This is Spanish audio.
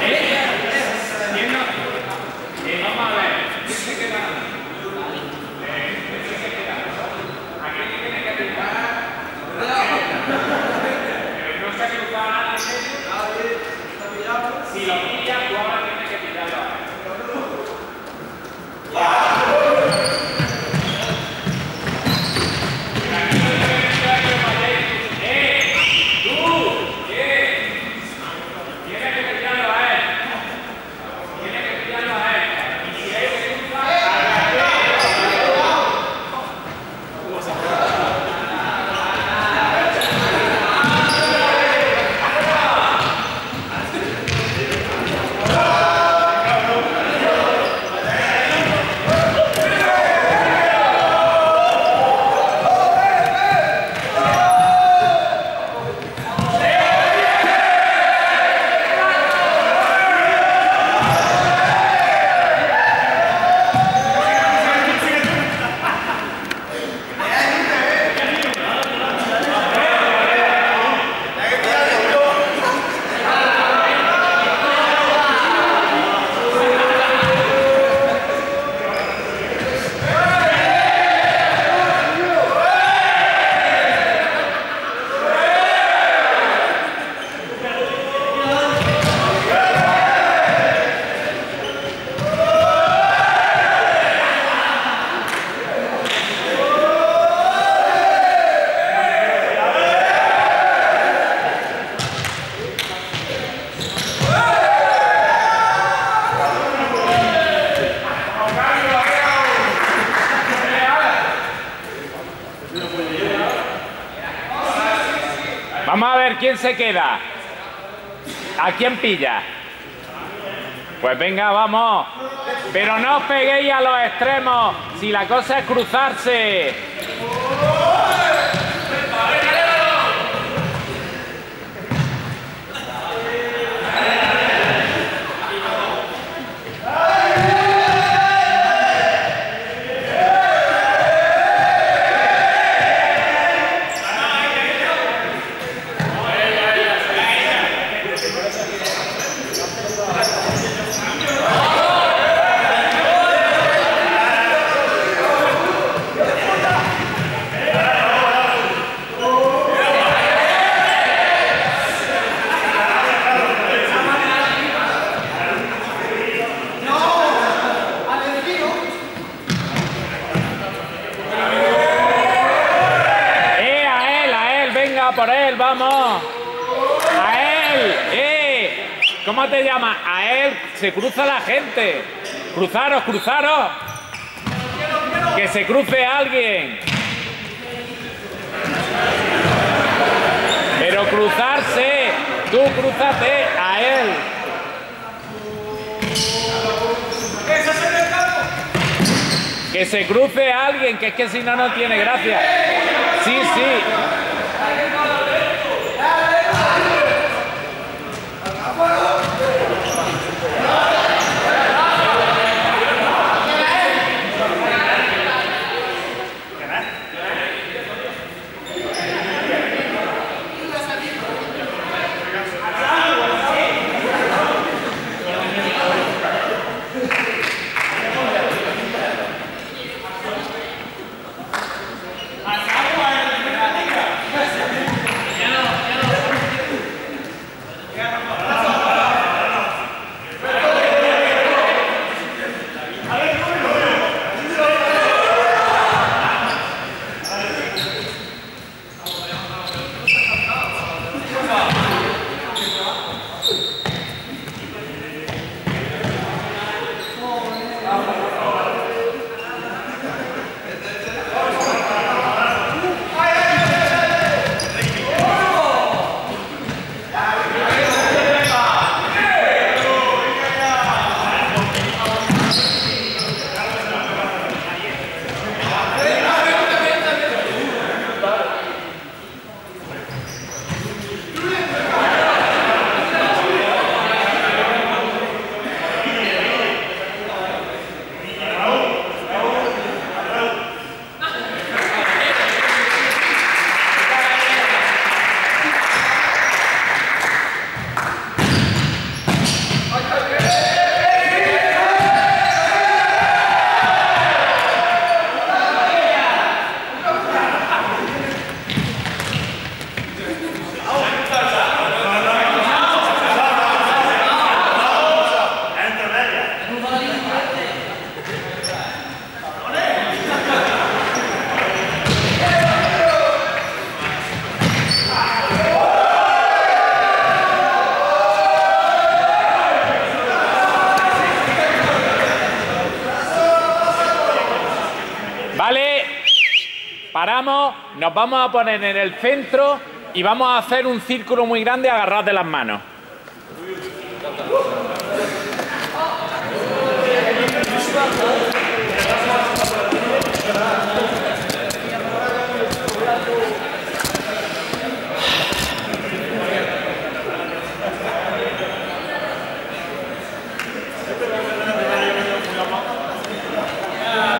Amen. Quién se queda? ¿A quién pilla? Pues venga, vamos. Pero no os peguéis a los extremos, si la cosa es cruzarse. por él, vamos. A él, eh. ¿Cómo te llamas? A él se cruza la gente. Cruzaros, cruzaros. Que se cruce alguien. Pero cruzarse. Tú cruzate a él. Que se cruce alguien, que es que si no, no tiene gracia. Sí, sí. Não! Não! Nos vamos a poner en el centro y vamos a hacer un círculo muy grande agarrados de las manos.